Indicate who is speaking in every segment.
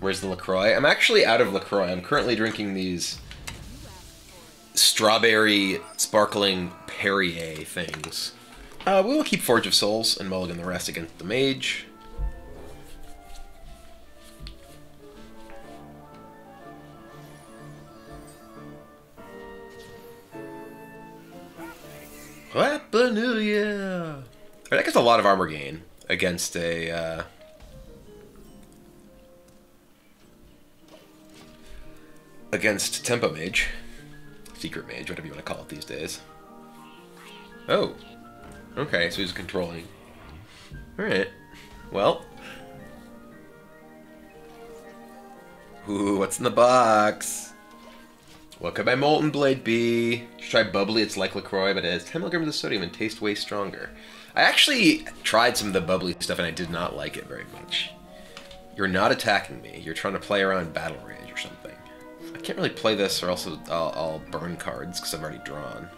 Speaker 1: Where's the LaCroix? I'm actually out of LaCroix. I'm currently drinking these strawberry sparkling Perrier things. Uh, we will keep Forge of Souls and mulligan the rest against the mage. Weaponuia! That gets a lot of armor gain against a, uh, against Tempo Mage. Secret Mage, whatever you want to call it these days. Oh. Okay, so he's controlling. Alright. Well. Ooh, what's in the box? What could my Molten Blade be? Should try Bubbly, it's like LaCroix, but it has 10 milligrams of sodium and tastes way stronger. I actually tried some of the Bubbly stuff and I did not like it very much. You're not attacking me. You're trying to play around Battle Rage or something. I can't really play this or else I'll, I'll burn cards because I've already drawn.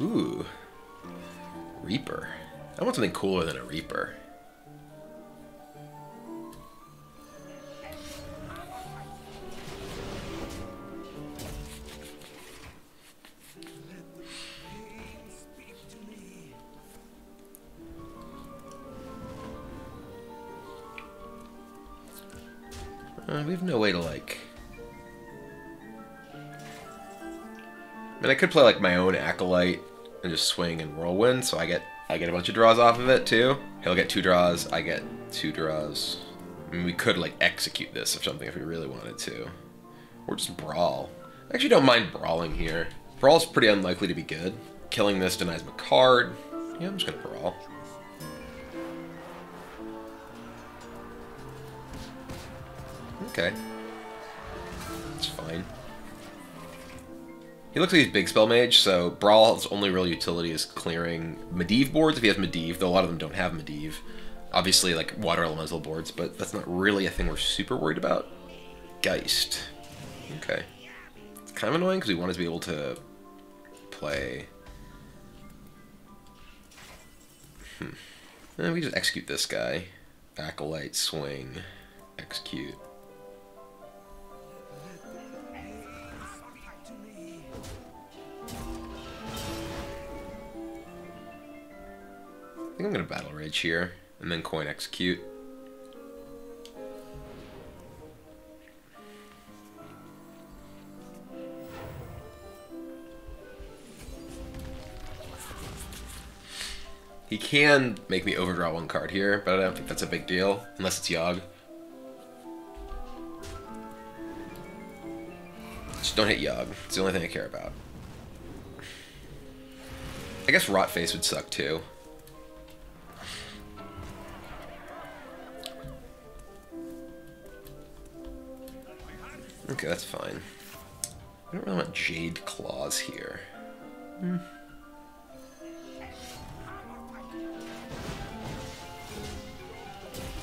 Speaker 1: Ooh. Reaper. I want something cooler than a Reaper. Uh, we have no way to, like... I mean, I could play, like, my own Acolyte and just swing and whirlwind, so I get I get a bunch of draws off of it, too. He'll get two draws, I get two draws. I mean, we could, like, execute this or something if we really wanted to. Or just brawl. I actually don't mind brawling here. Brawl's pretty unlikely to be good. Killing this denies a card. Yeah, I'm just gonna brawl. Okay. It's fine. He looks like he's big spell mage, so Brawl's only real utility is clearing Medivh boards if he has Medivh, though a lot of them don't have Medivh. Obviously, like water elemental boards, but that's not really a thing we're super worried about. Geist. Okay. It's kind of annoying because we want to be able to play. Hmm. Eh, we just execute this guy. Acolyte, swing, execute. Think I'm gonna battle rage here and then coin execute. He can make me overdraw one card here, but I don't think that's a big deal, unless it's Yogg. Just don't hit Yogg. It's the only thing I care about. I guess Rotface would suck too. Okay, that's fine. I don't really want Jade Claws here. Hmm.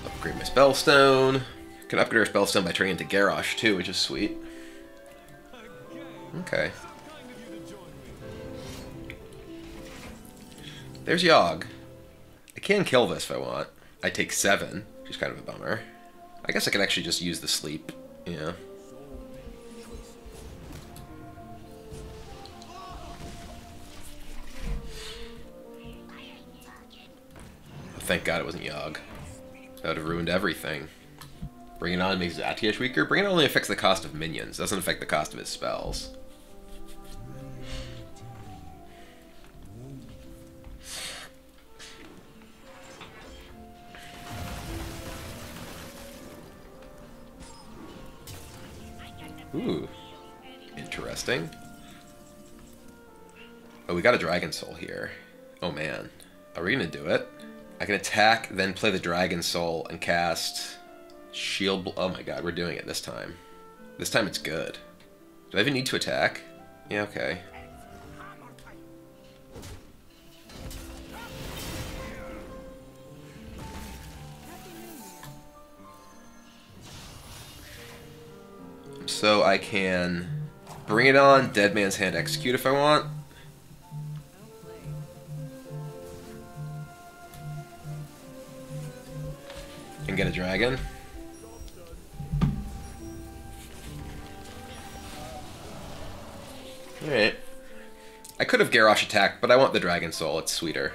Speaker 1: Upgrade my Spellstone. Can upgrade our Spellstone by turning into Garrosh too, which is sweet. Okay. There's Yogg. I can kill this if I want. I take seven, which is kind of a bummer. I guess I can actually just use the sleep. Yeah. Thank God it wasn't Yogg. That would have ruined everything. Bring it on makes Zatiash weaker. Bring it on only affects the cost of minions. Doesn't affect the cost of his spells. Ooh. Interesting. Oh, we got a Dragon Soul here. Oh man. Are we gonna do it? I can attack, then play the Dragon Soul and cast Shield. Oh my god, we're doing it this time. This time it's good. Do I even need to attack? Yeah, okay. So I can bring it on, Dead Man's Hand execute if I want. And get a dragon. Alright. I could have Garrosh attacked, but I want the Dragon Soul, it's sweeter.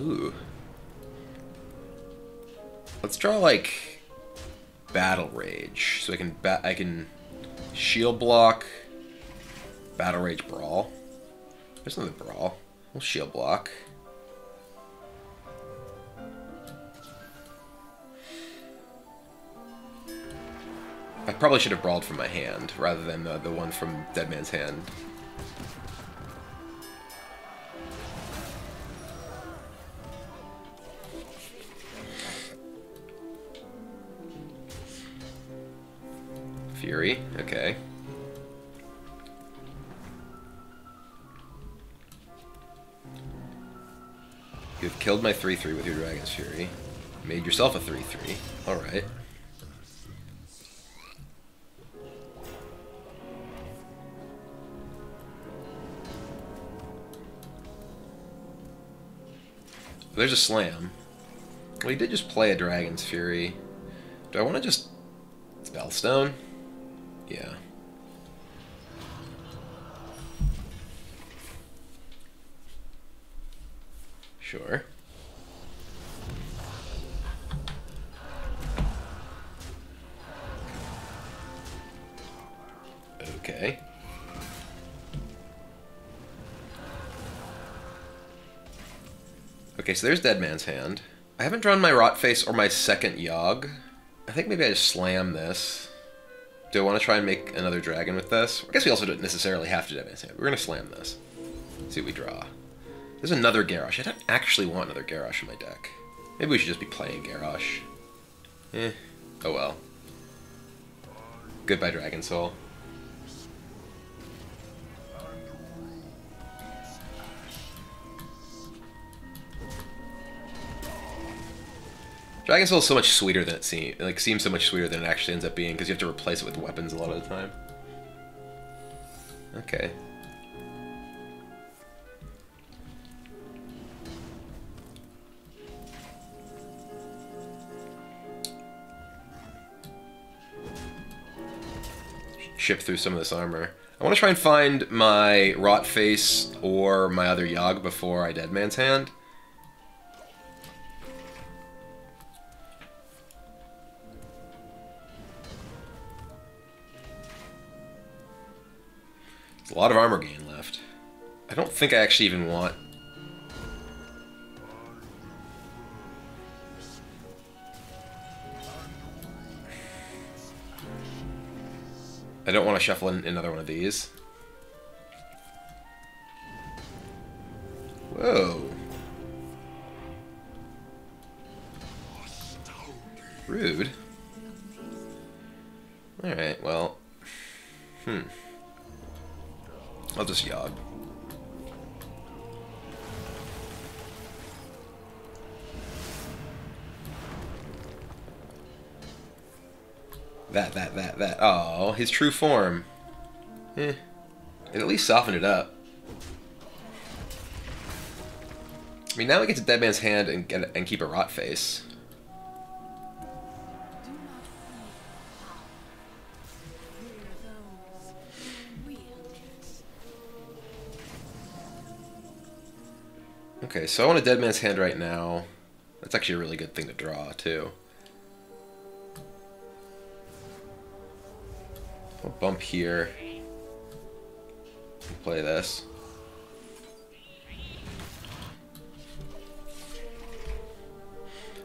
Speaker 1: Ooh. Let's draw like Battle Rage, so I can I can shield block, Battle Rage Brawl. There's another Brawl. We'll shield block. I probably should have brawled from my hand rather than the, the one from Dead Man's hand. Fury, okay. You've killed my 3-3 with your Dragon's Fury. Made yourself a 3-3. Alright. There's a slam. Well, he did just play a Dragon's Fury. Do I want to just... Spellstone? Yeah. Sure. Okay. Okay, so there's Dead Man's Hand. I haven't drawn my Rotface or my second Yogg. I think maybe I just slam this. Do I want to try and make another dragon with this? I guess we also don't necessarily have to Man's Hand. We're going to slam this. See what we draw. There's another Garrosh. I don't actually want another Garrosh in my deck. Maybe we should just be playing Garrosh. Eh. Oh well. Goodbye, Dragon Soul. Dragon Soul is so much sweeter than it seems. Like seems so much sweeter than it actually ends up being because you have to replace it with weapons a lot of the time. Okay. Ship through some of this armor. I want to try and find my Rotface or my other Yogg before I Dead Man's A lot of armor gain left. I don't think I actually even want... I don't want to shuffle in another one of these. Whoa. Rude. Alright, well... Hmm. I'll just Yogg. That, that, that, that. Oh, his true form. Eh. It at least softened it up. I mean, now we get to Dead Man's Hand and get and keep a Rotface. Okay, so I want a Dead Man's Hand right now. That's actually a really good thing to draw, too. I'll bump here. And Play this.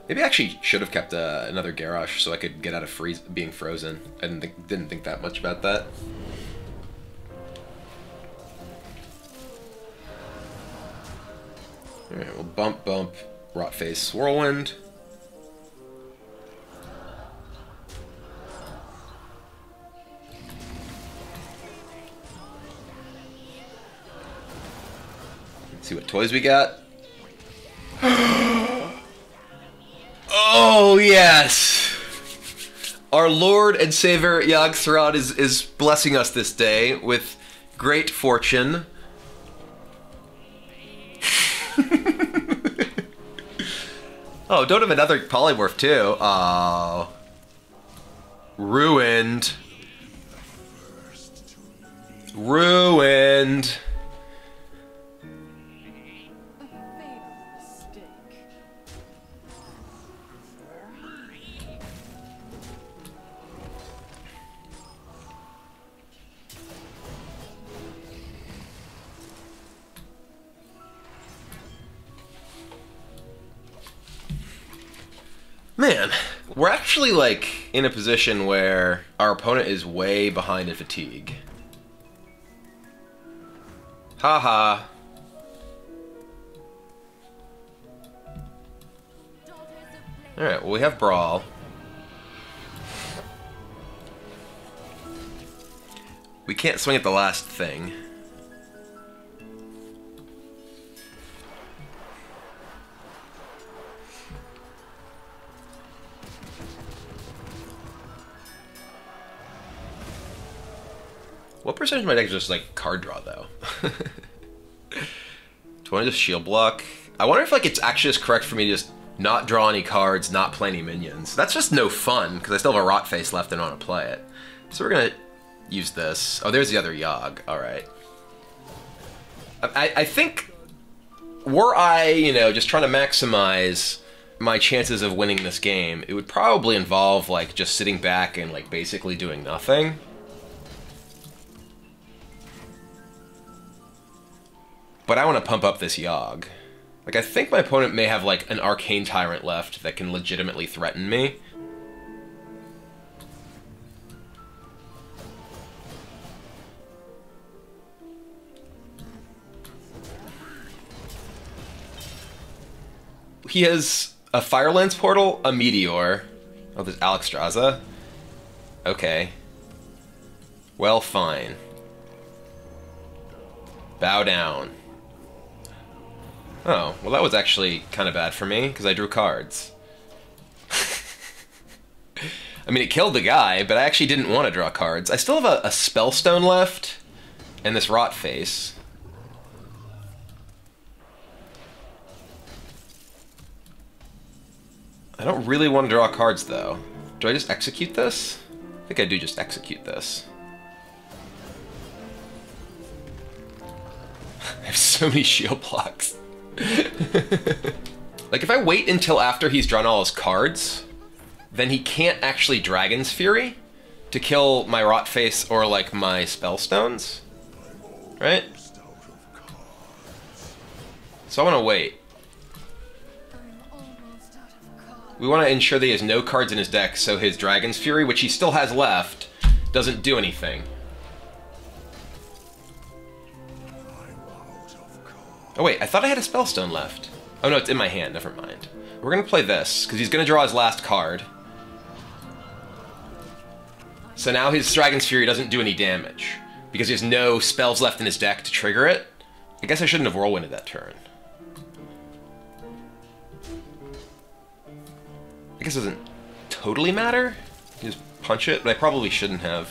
Speaker 1: Maybe I actually should have kept uh, another Garrosh so I could get out of freeze being frozen. I didn't didn't think that much about that. Alright, we'll bump, bump, Rotface, whirlwind. see what toys we got. oh yes! Our Lord and Savior Yog Sothoth is, is blessing us this day with great fortune. Oh, don't have another polymorph too. Oh. Ruined. Ruined. Man, we're actually like in a position where our opponent is way behind in fatigue. Haha. Alright, well we have Brawl. We can't swing at the last thing. Percentage of my deck is just like card draw though? Do I just shield block? I wonder if like it's actually just correct for me to just not draw any cards, not play any minions. That's just no fun because I still have a Rotface left and I want to play it. So we're gonna use this. Oh, there's the other Yogg. All right. I, I think were I, you know, just trying to maximize my chances of winning this game, it would probably involve like just sitting back and like basically doing nothing. But I want to pump up this Yogg. Like, I think my opponent may have, like, an Arcane Tyrant left that can legitimately threaten me. He has a Firelands Portal, a Meteor. Oh, there's Alexstrasza. Okay. Well, fine. Bow down. Oh, well that was actually kind of bad for me, because I drew cards. I mean, it killed the guy, but I actually didn't want to draw cards. I still have a, a Spellstone left, and this Rotface. I don't really want to draw cards, though. Do I just execute this? I think I do just execute this. I have so many shield blocks. like, if I wait until after he's drawn all his cards, then he can't actually Dragon's Fury to kill my Rotface or, like, my Spellstones. Right? So I want to wait. We want to ensure that he has no cards in his deck, so his Dragon's Fury, which he still has left, doesn't do anything. Oh wait, I thought I had a Spellstone left. Oh no, it's in my hand, never mind. We're gonna play this, because he's gonna draw his last card. So now his Dragon's Fury doesn't do any damage, because he has no spells left in his deck to trigger it. I guess I shouldn't have whirlwinded that turn. I guess it doesn't totally matter. Just punch it, but I probably shouldn't have.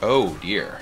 Speaker 1: Oh dear.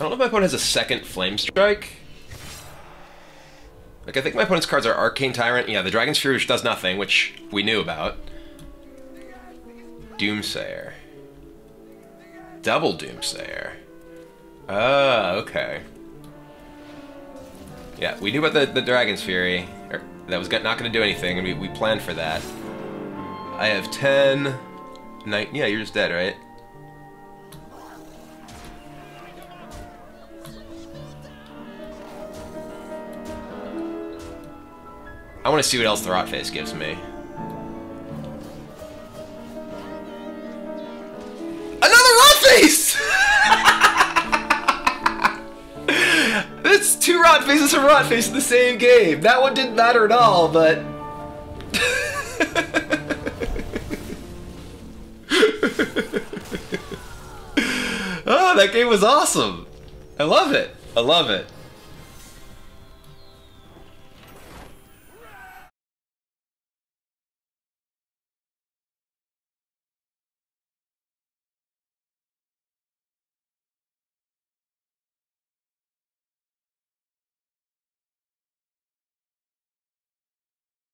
Speaker 1: I don't know if my opponent has a second Flame Strike. Like, I think my opponent's cards are Arcane Tyrant, yeah, the Dragon's Fury, which does nothing, which we knew about. Doomsayer. Double Doomsayer. Ah, okay. Yeah, we knew about the, the Dragon's Fury. Or, that was not going to do anything, and we, we planned for that. I have 10... Nine, yeah, you're just dead, right? I want to see what else the Rotface gives me. Another Rotface! That's two Rotfaces and Rotface in the same game. That one didn't matter at all, but... oh, that game was awesome. I love it. I love it.